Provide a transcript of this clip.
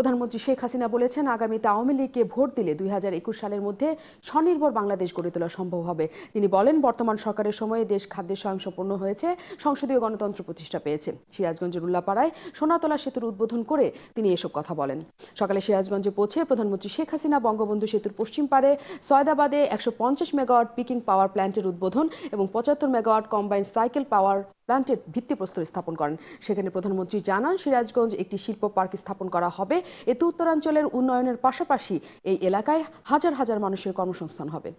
প্রধানমন্ত্রী শেখ হাসিনা বলেছেন, আগামীতে আওয়ামী লীগকে ভোট দিলে দুই হাজার একুশ সালের মধ্যে স্বনির্ভর বাংলাদেশ গড়ে তোলা সম্ভব হবে। তিনি বলেন, বর্তমান সরকারের সময়ে দেশ খাদ্যে স্বয়ংসম্পূর্ণ হয়েছে, সংসদীয় গণতন্ত্র প্রতিষ্ঠা পেয়েছে। সিরাজগঞ্জের উল্লাপাড়ায় সোনাতলা সেতুর উদ্বোধন করে তিনি এসব কথা বলেন। সকালে সিরাজগঞ্জে পৌঁছে প্রধানমন্ত্রী শেখ হাসিনা বঙ্গবন্ধু সেতুর পশ্চিম পারে সয়দাবাদে একশো পঞ্চাশ মেগাওয়াট পিকিং পাওয়ার প্ল্যান্টের উদ্বোধন এবং পঁচাত্তর মেগাওয়াট কম্বাইন্ড সাইকেল পাওয়ার প্ল্যান্টের ভিত্তিপ্রস্তর স্থাপন করেন। সেখানে প্রধানমন্ত্রী জানান, সিরাজগঞ্জ একটি শিল্প পার্ক স্থাপন করা হবে। এতে উত্তরাঞ্চলের উন্নয়নের পাশাপাশি এই এলাকায় হাজার হাজার মানুষের কর্মসংস্থান হবে।